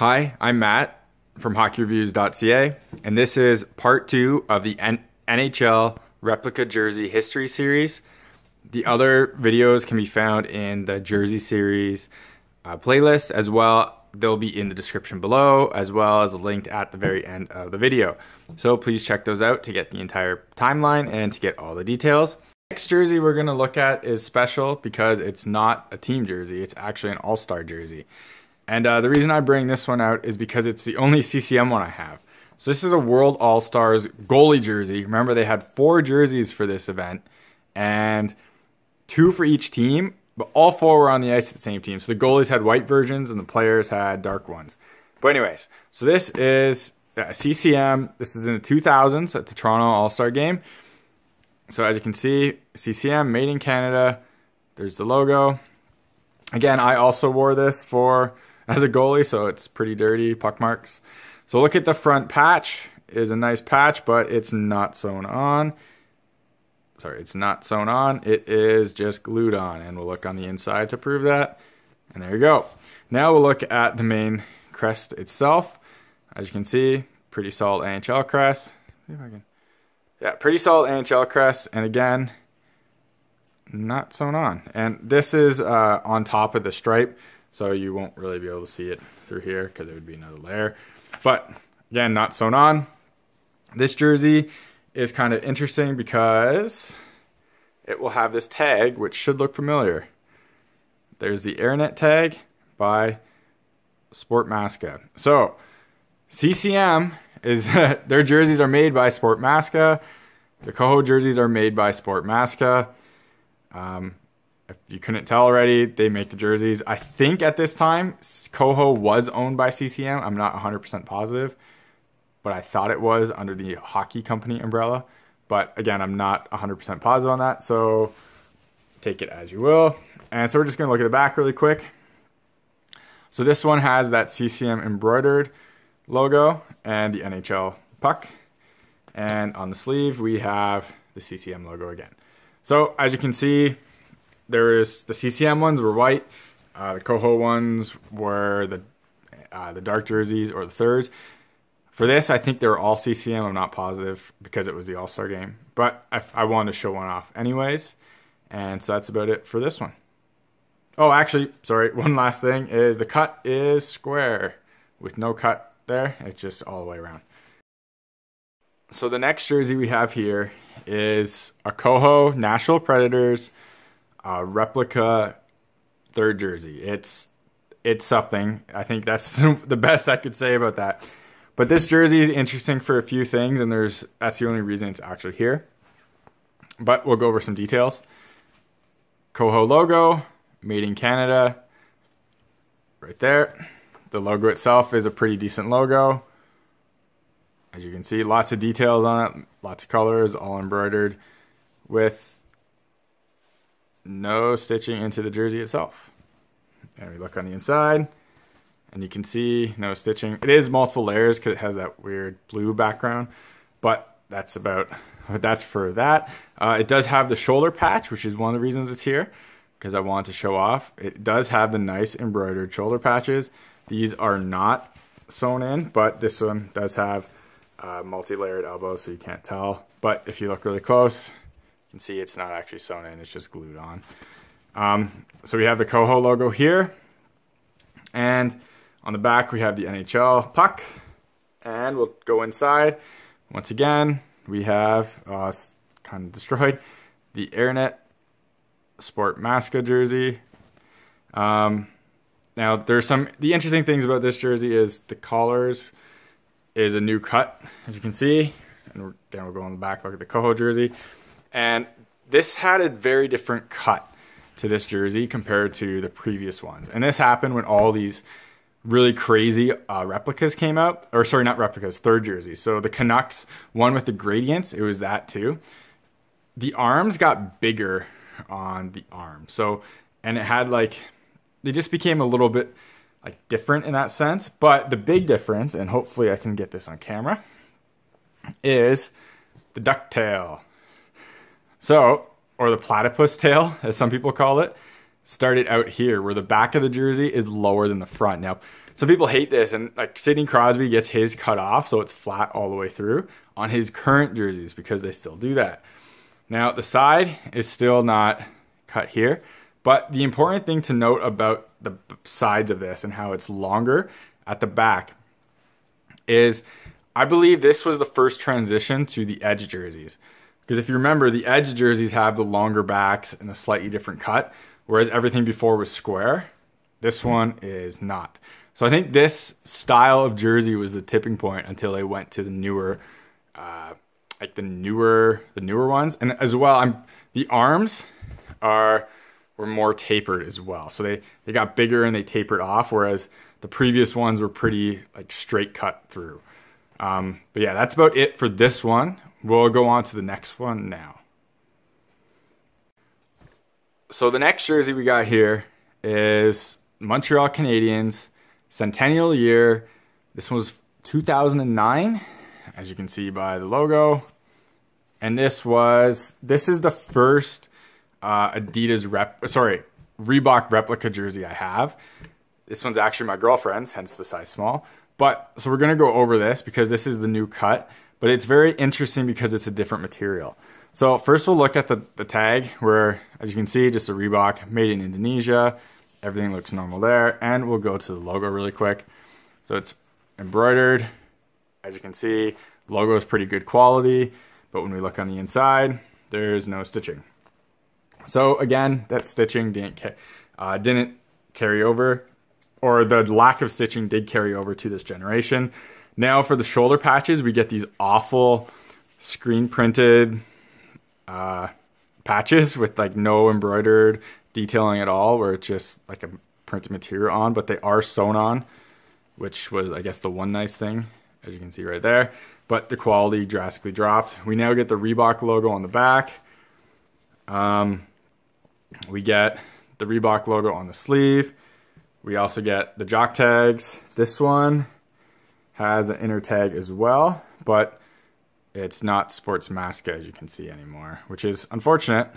Hi, I'm Matt from HockeyReviews.ca, and this is part two of the NHL Replica Jersey History Series. The other videos can be found in the Jersey Series uh, playlist as well. They'll be in the description below, as well as linked at the very end of the video. So please check those out to get the entire timeline and to get all the details. Next jersey we're going to look at is special because it's not a team jersey, it's actually an all star jersey. And uh, the reason I bring this one out is because it's the only CCM one I have. So this is a World All Stars goalie jersey. Remember, they had four jerseys for this event and two for each team, but all four were on the ice at the same team. So the goalies had white versions and the players had dark ones. But anyways, so this is a CCM. This is in the 2000s at the Toronto All Star Game. So as you can see, CCM made in Canada. There's the logo. Again, I also wore this for as a goalie, so it's pretty dirty, puck marks. So look at the front patch is a nice patch, but it's not sewn on. Sorry, it's not sewn on. It is just glued on, and we'll look on the inside to prove that. And there you go. Now we'll look at the main crest itself. As you can see, pretty solid NHL crest. Yeah, pretty solid NHL crest, and again, not sewn on. And this is uh, on top of the stripe. So you won't really be able to see it through here because it would be another layer. But again, not sewn on. This jersey is kind of interesting because it will have this tag, which should look familiar. There's the AirKnit tag by Sportmaska. So CCM is their jerseys are made by Sportmaska. The Koho jerseys are made by Sportmaska. Um, if you couldn't tell already, they make the jerseys. I think at this time, Koho was owned by CCM. I'm not 100% positive, but I thought it was under the hockey company umbrella. But again, I'm not 100% positive on that, so take it as you will. And so we're just going to look at the back really quick. So this one has that CCM embroidered logo and the NHL puck. And on the sleeve, we have the CCM logo again. So as you can see, there's the CCM ones were white. Uh, the Koho ones were the uh, the dark jerseys or the thirds. For this, I think they were all CCM. I'm not positive because it was the All Star game, but I, I wanted to show one off anyways. And so that's about it for this one. Oh, actually, sorry. One last thing is the cut is square with no cut there. It's just all the way around. So the next jersey we have here is a Koho Nashville Predators uh, replica third jersey. It's it's something. I think that's the best I could say about that. But this jersey is interesting for a few things, and there's that's the only reason it's actually here. But we'll go over some details. Koho logo, made in Canada, right there. The logo itself is a pretty decent logo. As you can see, lots of details on it, lots of colors, all embroidered with no stitching into the jersey itself. And we look on the inside and you can see no stitching. It is multiple layers because it has that weird blue background, but that's about that's for that. Uh, it does have the shoulder patch, which is one of the reasons it's here because I want to show off. It does have the nice embroidered shoulder patches. These are not sewn in, but this one does have uh, multi-layered elbows, so you can't tell. But if you look really close, you can see it's not actually sewn in, it's just glued on. Um, so we have the Koho logo here. And on the back, we have the NHL puck. And we'll go inside. Once again, we have, uh, kind of destroyed, the AirKnit Sportmaska jersey. Um, now, there's some, the interesting things about this jersey is the collars is a new cut, as you can see. And again, we'll go on the back, look at the Koho jersey. And this had a very different cut to this jersey compared to the previous ones. And this happened when all these really crazy uh, replicas came out, or sorry, not replicas, third jerseys. So the Canucks one with the gradients, it was that too. The arms got bigger on the arm. So, and it had like, they just became a little bit like different in that sense. But the big difference, and hopefully I can get this on camera, is the ducktail. So, or the platypus tail, as some people call it. started out here where the back of the jersey is lower than the front. Now, some people hate this and like Sidney Crosby gets his cut off so it's flat all the way through on his current jerseys because they still do that. Now, the side is still not cut here, but the important thing to note about the sides of this and how it's longer at the back is I believe this was the first transition to the edge jerseys. Because if you remember, the edge jerseys have the longer backs and a slightly different cut, whereas everything before was square. This one is not. So I think this style of jersey was the tipping point until they went to the newer, uh, like the newer, the newer ones, and as well, I'm the arms are were more tapered as well. So they they got bigger and they tapered off, whereas the previous ones were pretty like straight cut through. Um, but yeah, that's about it for this one. We'll go on to the next one now. So the next jersey we got here is Montreal Canadiens centennial year. This was 2009, as you can see by the logo. And this was this is the first uh, Adidas rep sorry Reebok replica jersey I have. This one's actually my girlfriend's, hence the size small. But so we're gonna go over this because this is the new cut, but it's very interesting because it's a different material. So first we'll look at the, the tag where, as you can see, just a Reebok made in Indonesia. Everything looks normal there. And we'll go to the logo really quick. So it's embroidered. As you can see, logo is pretty good quality. But when we look on the inside, there's no stitching. So again, that stitching didn't, uh, didn't carry over or the lack of stitching did carry over to this generation. Now for the shoulder patches, we get these awful screen printed uh, patches with like no embroidered detailing at all, where it's just like a printed material on, but they are sewn on, which was, I guess, the one nice thing, as you can see right there. But the quality drastically dropped. We now get the Reebok logo on the back. Um, we get the Reebok logo on the sleeve. We also get the jock tags. This one has an inner tag as well, but it's not sports mask as you can see anymore, which is unfortunate.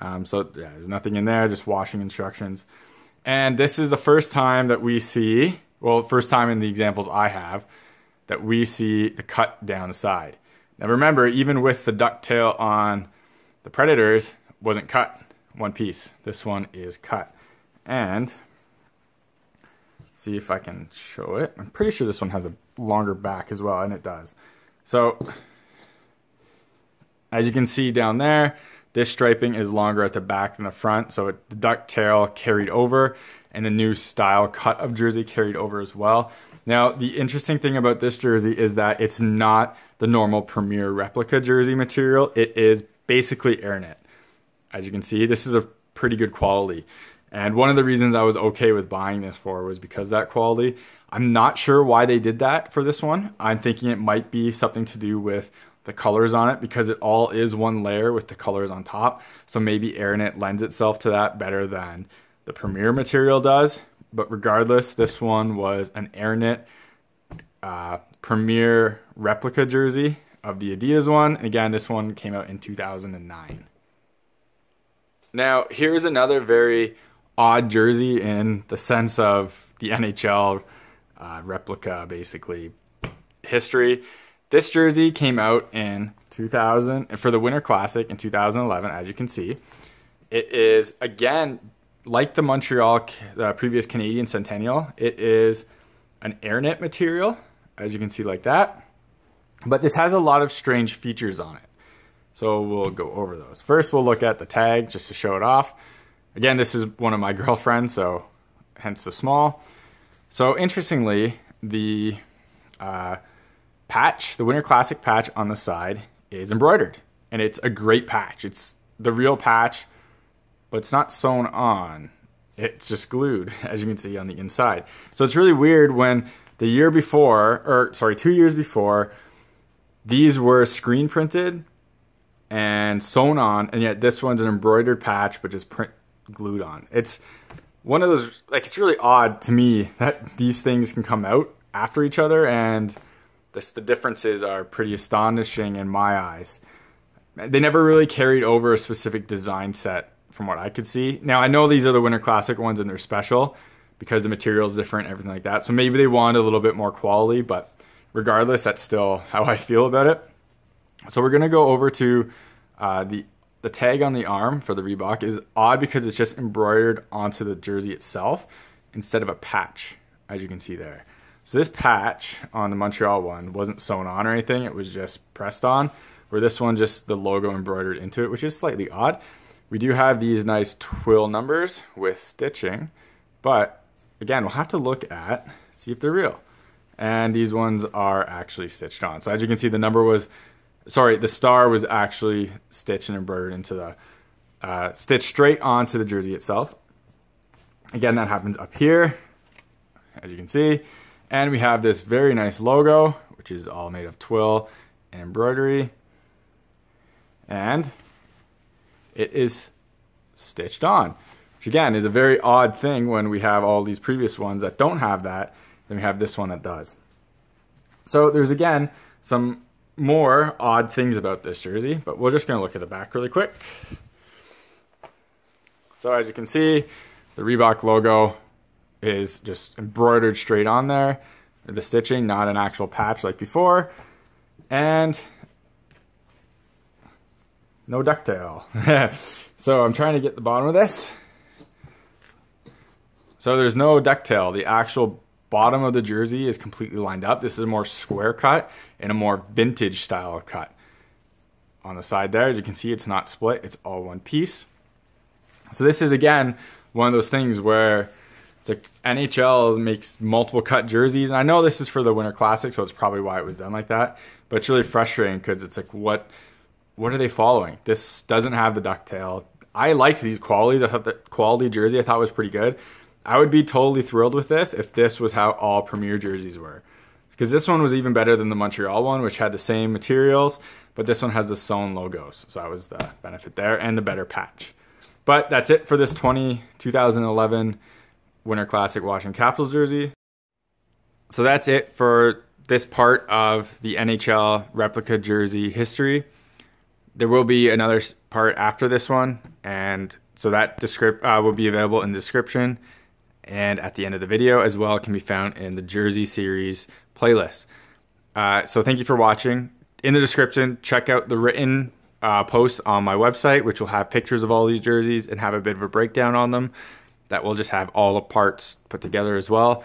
Um, so yeah, there's nothing in there, just washing instructions. And this is the first time that we see, well, first time in the examples I have, that we see the cut down the side. Now remember, even with the ducktail on the Predators, wasn't cut one piece. This one is cut. And see if I can show it. I'm pretty sure this one has a longer back as well, and it does. So, as you can see down there, this striping is longer at the back than the front, so it, the ducktail carried over, and the new style cut of jersey carried over as well. Now, the interesting thing about this jersey is that it's not the normal Premier replica jersey material. It is basically AirKnit. As you can see, this is a pretty good quality. And one of the reasons I was okay with buying this for was because that quality. I'm not sure why they did that for this one. I'm thinking it might be something to do with the colors on it because it all is one layer with the colors on top. So maybe AirKnit lends itself to that better than the Premier material does. But regardless, this one was an AirKnit uh, Premier replica jersey of the Adidas one. And again, this one came out in 2009. Now, here's another very odd jersey in the sense of the NHL uh, replica, basically history. This jersey came out in 2000 for the Winter Classic in 2011, as you can see. It is again like the Montreal the previous Canadiens Centennial. It is an AirKnit material, as you can see, like that. But this has a lot of strange features on it. So we'll go over those. First, we'll look at the tag just to show it off. Again, this is one of my girlfriends, so hence the small. So interestingly, the uh, patch, the Winter Classic patch on the side is embroidered. And it's a great patch. It's the real patch, but it's not sewn on. It's just glued, as you can see on the inside. So it's really weird when the year before, or sorry, two years before, these were screen printed and sewn on, and yet this one's an embroidered patch, but just print glued on. It's one of those like it's really odd to me that these things can come out after each other and this, the differences are pretty astonishing in my eyes. They never really carried over a specific design set from what I could see. Now I know these are the Winter Classic ones and they're special because the material is different, everything like that. So maybe they want a little bit more quality, but regardless, that's still how I feel about it. So we're gonna go over to uh, the the tag on the arm for the Reebok is odd because it's just embroidered onto the jersey itself instead of a patch, as you can see there. So this patch on the Montreal one wasn't sewn on or anything, it was just pressed on, where this one just the logo embroidered into it, which is slightly odd. We do have these nice twill numbers with stitching, but again, we'll have to look at, see if they're real. And these ones are actually stitched on. So as you can see, the number was sorry, the star was actually stitched and embroidered into the, uh, stitched straight onto the jersey itself. Again, that happens up here, as you can see. And we have this very nice logo, which is all made of twill and embroidery. And it is stitched on, which again is a very odd thing when we have all these previous ones that don't have that, then we have this one that does. So there's again some more odd things about this jersey, but we're just going to look at the back really quick. So as you can see, the Reebok logo is just embroidered straight on there. The stitching, not an actual patch like before. And no ducktail. so I'm trying to get the bottom of this. So there's no ducktail. The actual bottom of the jersey is completely lined up. This is a more square cut and a more vintage style cut. On the side there, as you can see, it's not split, it's all one piece. So this is again one of those things where it's like NHL makes multiple cut jerseys, and I know this is for the Winter Classic, so it's probably why it was done like that. But it's really frustrating because it's like, what, what are they following? This doesn't have the ducktail. I liked these qualities. I thought the quality jersey I thought was pretty good. I would be totally thrilled with this if this was how all Premier jerseys were. Because this one was even better than the Montreal one, which had the same materials, but this one has the sewn logos. So that was the benefit there and the better patch. But that's it for this 20, 2011 Winter Classic Washington Capitals jersey. So that's it for this part of the NHL replica jersey history. There will be another part after this one, and so that descript uh, will be available in the description and at the end of the video as well can be found in the Jersey series playlist. Uh, so thank you for watching. In the description, check out the written uh, posts on my website, which will have pictures of all these jerseys and have a bit of a breakdown on them. That will just have all the parts put together as well.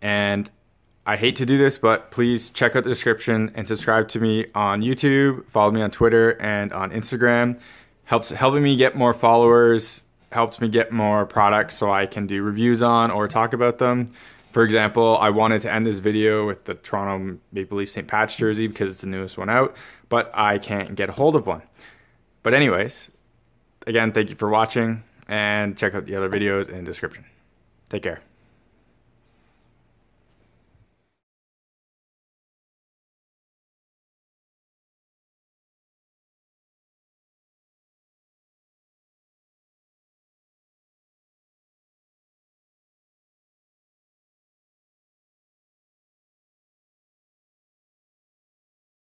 And I hate to do this, but please check out the description and subscribe to me on YouTube. Follow me on Twitter and on Instagram. Helps helping me get more followers helps me get more products so I can do reviews on or talk about them. For example, I wanted to end this video with the Toronto Maple Leaf St. Pat's jersey because it's the newest one out, but I can't get a hold of one. But anyways, again, thank you for watching and check out the other videos in the description. Take care.